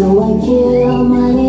so I kill my